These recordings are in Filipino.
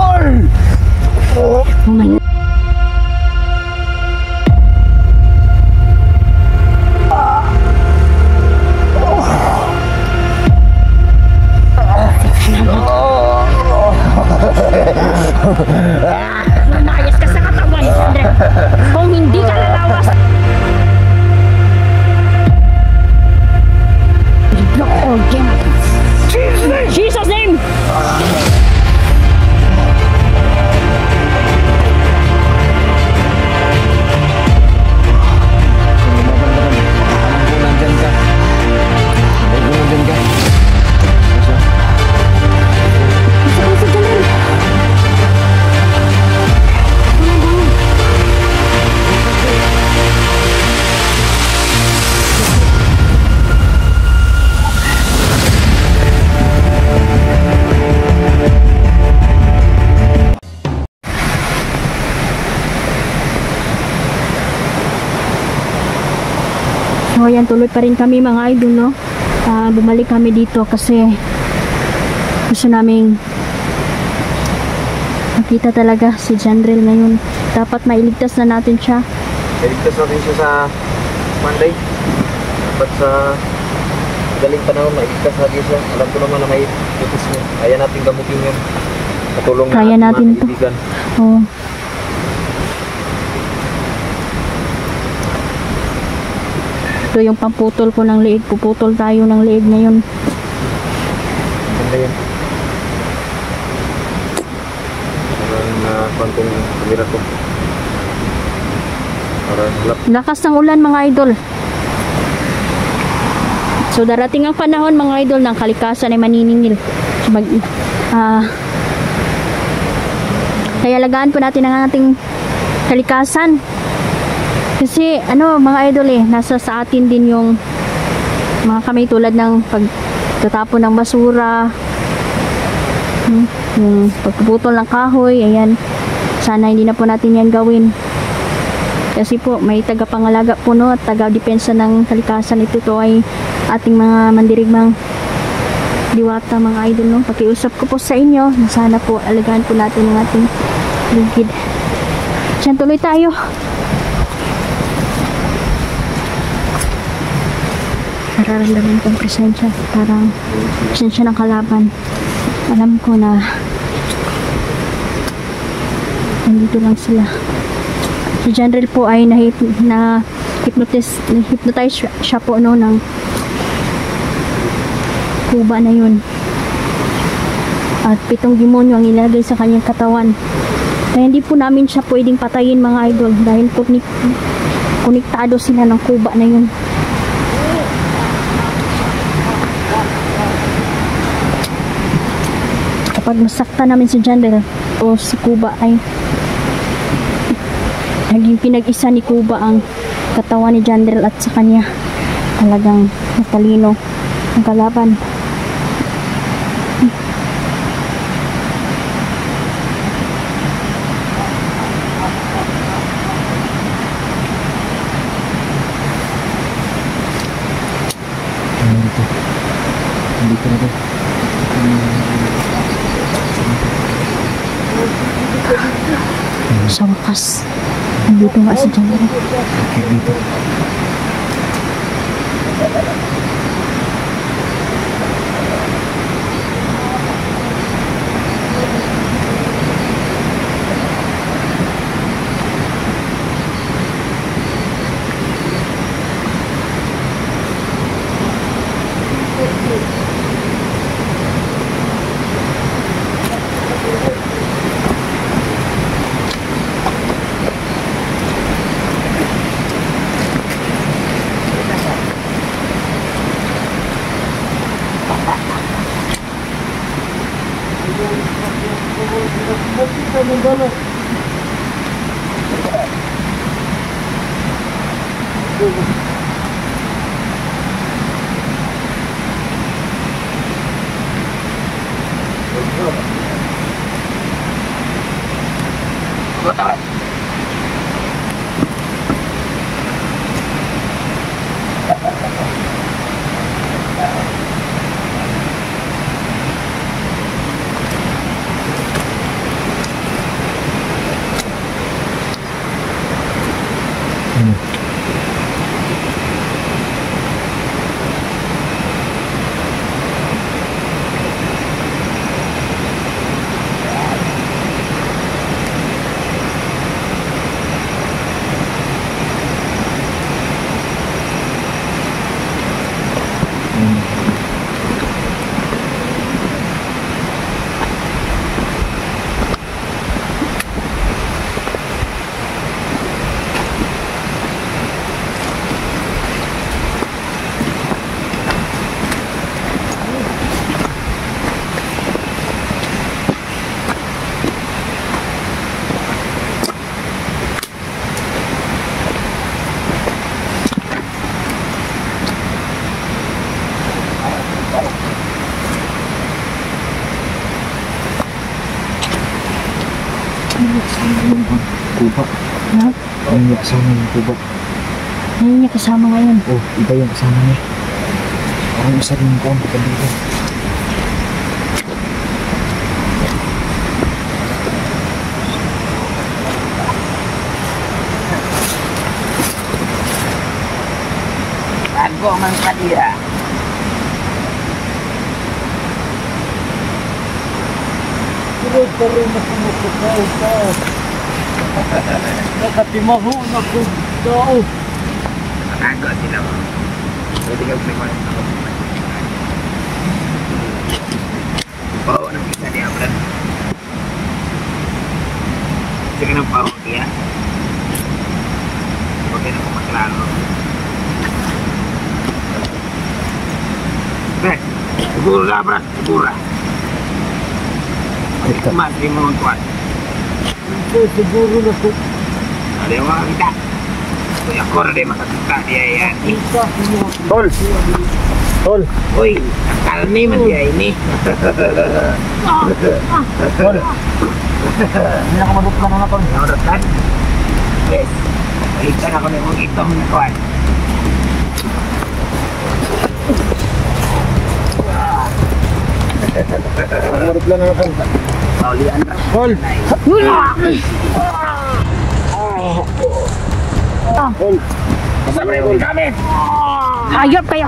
idol! So ayan, tuloy pa rin kami mga idol, no? Ah, bumalik kami dito kasi gusto naming makita talaga si Jandrel ngayon. Dapat mailigtas na natin siya. Iligtas natin siya sa Monday. Dapat sa galing panahon, mailigtas natin siya. Alam ko naman na may iligtas niya. Kaya natin gamutin yun. Katulong Kaya natin mga to. kaibigan. Oh. Ito yung pamputol ko ng liig. Puputol tayo ng liig ngayon. Ganda yan. Parang uh, pantong kamera ko. Parang lap. Lakas ng ulan mga idol. So darating ang panahon mga idol ng kalikasan ay maniningil. So, mag, ah, kaya lagaan po natin ang ating kalikasan. Kasi ano mga idol eh, nasa sa atin din yung mga kami tulad ng pagtatapon ng basura, hmm, yung pagpuputol ng kahoy, ayan. Sana hindi na po natin yan gawin. Kasi po, may tagapangalaga po no, at taga-depensa ng kalikasan. Ito to ay ating mga mandirigmang diwata mga idol no. Pakiusap ko po sa inyo na sana po alagaan po natin ang ating ligid. Diyan tuloy tayo. Nararamdaman kong presensya. Parang presensya ng kalaban. Alam ko na nandito lang sila. Si General po ay na, na hypnotist, hypnotize siya, po no ng kuba na yun. At pitong demonyo ang ilagay sa kanyang katawan. Kaya hindi po namin siya pwedeng patayin mga idol dahil kunik konektado sila ng kuba na yun. Kapag masakta namin si General o si Kuba ay naging pinag-isa ni Kuba ang katawan ni Jandrel at sa kanya. Talagang matalino ang kalaban sa wakas nandito nga si Jandrel Okay, Tá comandando. Thank you. Yung kasama yung kuba? Ngayon niya kasama ngayon. Oh, iba yung kasama niya. Parang isa rin yung kuwan. Dito. Bago man kadira. Pa rin na sumusukaw ka. Nakatimaho na kung tao. Bago sila mo. Pwede ka kumikuha sa ako. Paho ng isa niya, Brad. Sige ng paho niya. Huwag na kung maklaro. Brad, siguro na, Brad. Siguro na. Mas lima ang kuwan. Siguro na. Ada orang kita. Kuya ko na din makatuka dia yan. Tol! Tol! Uy, kalmi man dia ini. Tol! Hindi na kumadot ka na nga, Tol. Naurot kan? Yes. Balikan ako na mong itong na kuwan. Kumadot lang na Tol. Paulian ra. Tol! Tol! Kasama yung kami. Hayop kayo!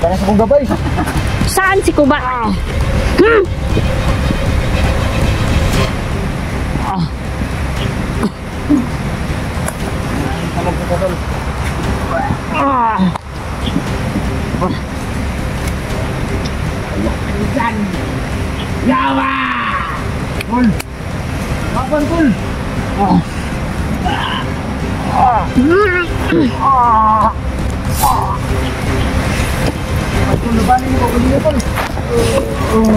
Kaya sa kong gabay. Saan si Kuba? Hmm? Ah. Kabupaten Jawa. Kun. Kapan kun? Oh. Oh. Oh. Oh. Aku lupa ni kau beli apa? Oh.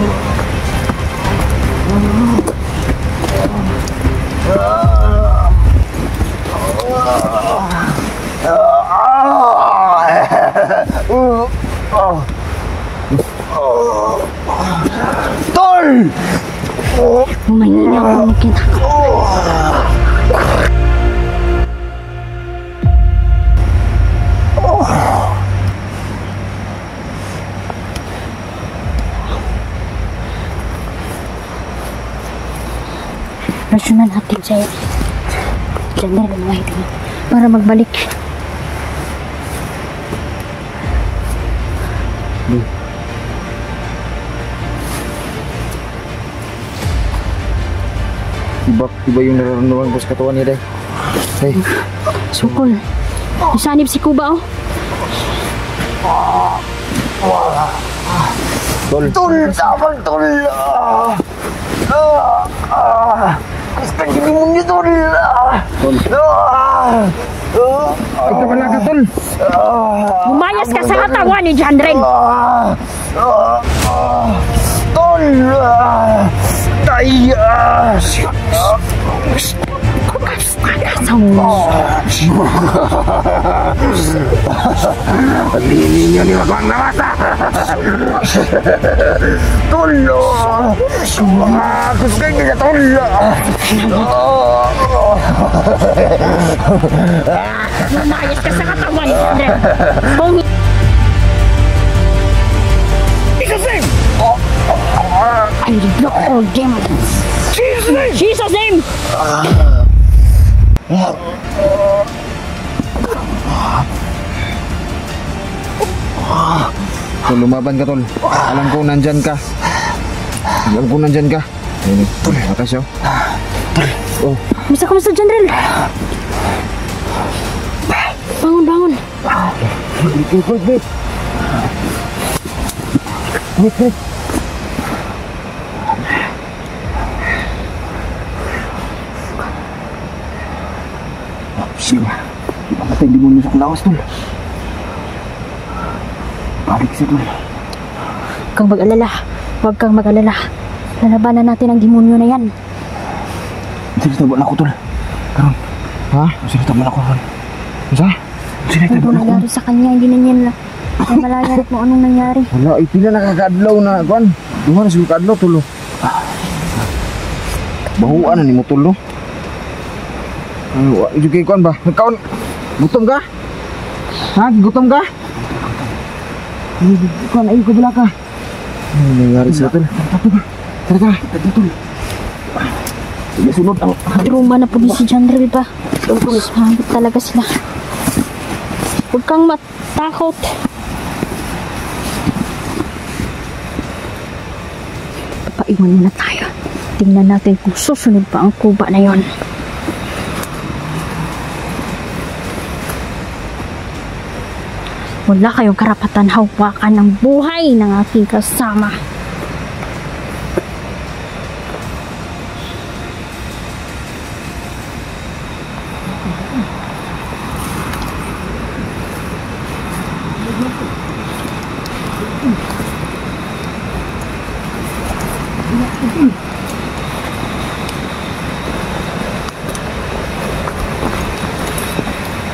Oh. Oh. Oh. Tol! Mahina ko makita. Rasyonan natin sa General White para magbalik. Iba, yung nararamdaman ko sa katawan niya, Day. Day, Sukol. Isanib si Kuba oh. Tol! Tol, tawag tol. Ah, ah, ah. Gusto gini mo ni tol. Ah, Tol! ah, ah, Ito pala ka, Tol! ah, Lumayas ka sa katawan ni Jandren. ah, ah, ah. Tol. ah. Tay. ah. Hindi ninyo ni Magwang Nawasa. Tol. ah. Ah, Gusto gini na tol. Ah, Lumayas ka sa katawan ni Jandren. Kung I block all demons. Jesus name! Jesus name! Tol, lumaban ka, Tol. Alam ko nandyan ka. Alam ko nandyan ka. Ayun, Tol, makas yun. Oh, Musta kamusta Jandren? Bangun, bangun. wait, wait, wait. Wait, wait. Sige. Mamatay demonyo sa kulawas, Tol. Balik siya, Tol. Huwag kang mag-alala. Huwag kang mag-alala. Lalabanan natin ang demonyo na yan. Na ako, Tol. Karon. Ha? Na ako, Tol. Isa? Sige, Ano nangyari sa kanya? Hindi na niya na- namalayan kung anong nangyari. Wala, ipila na kakadlaw na, kuan. Duha na siguro kadlaw, tulo. Bahuan na ni mo tulo. Ano, wa jud kay kuan ba? Kaon. Gutom ka? Ha, gutom ka? Ay, Kuan ay ko bala ka. Ano nangyari sa tol? Tara tara, tara tol. Sige sunod Ruma na po di si Janril pa. Sangit talaga sila. Huwag kang matakot. Papaiwan muna tayo. Tingnan natin kung susunod pa ang kuba na yon. Wala kayong karapatan hawakan ng buhay ng aking kasama.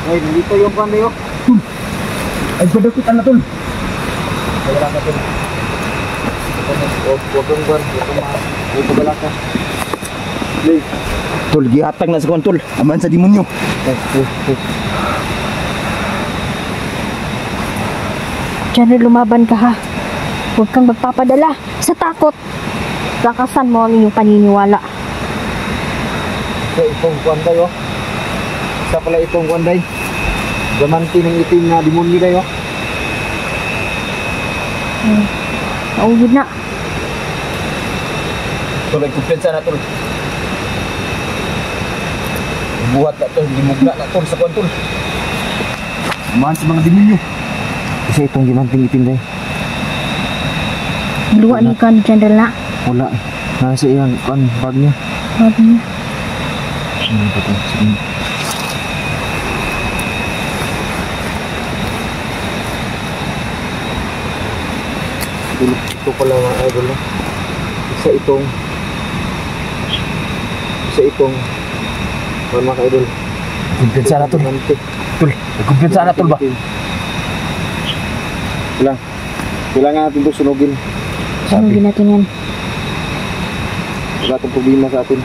Ay, nandito yung kuan dayo. Ay, padakot na tol. Ay, wala ka tol. Huwag kang kuan, huwag kang ma... Huwag ko bala ka. Tol, gihatag na sa kuwan tol. Aman sa demonyo. Ay. Janril, lumaban ka ha. Huwag kang magpapadala sa takot. Lakasan mo ang iyong paniniwala. Sa itong kuan dayo. Sa pala itong kuan day. Gamanti ng itim na demonyo dayo. Nauyod na. Tol, ay kumpensa na tol. Buhat na tol, limugna na tol sa kuwan tol. Aman sa mga demonyo. Isa itong gimanting itim day. Luwa ni ka ni Janril na. Wala. Nasa iyang kuan bag niya. Sabi niya. Ano ba ito? Sige. Ito, ito pala mga idol no? Isa itong Isa itong Ano mga idol Kumpensa na tol. Tol, kumpensa na tol ba? Kailang Kailangan natin ito sunugin Sunugin natin yan. Wala itong problema sa atin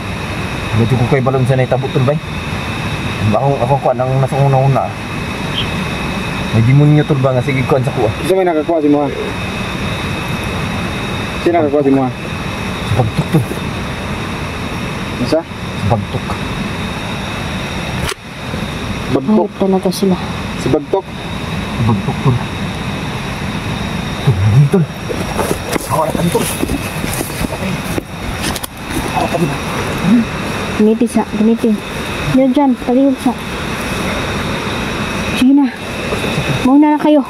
Dito ko kay balon sa naitabo tol bay. Ako ako kuan ang nasa una-una. May demonyo tol ba nga sige kuan sa kuwa. Isa may nakakuha si Moha Sino nakakuha si Moha? Sa pagtuk tol. Isa? Sa pagtuk. Bagtok Hayop talaga sila. Si Bagtok Sa pagtuk tol. Tol, hindi tol. Hawa na tol. Gamitin sa, gamitin. Yan dyan, palihog sa. Sige na. Mauna na kayo.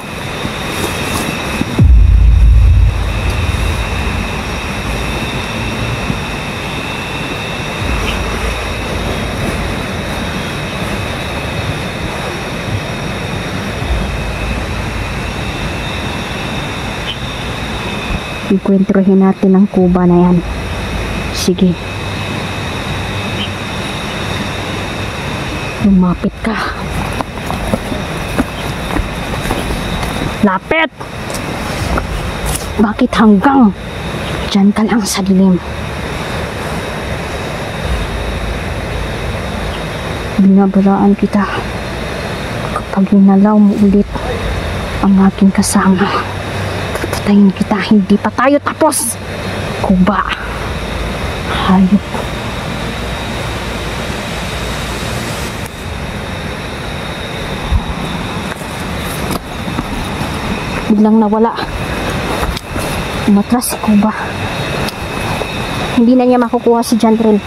Ikwentrohin natin ang kuba na yan. Sige. Lumapit ka. Lapit! Bakit hanggang dyan ka lang sa dilim? Binabalaan kita kapag ninalaw mo ulit ang aking kasama. Papatayin kita, hindi pa tayo tapos. Kuba. Hayop. biglang nawala. Umatras si Kuba. Hindi na niya makukuha si Jantril.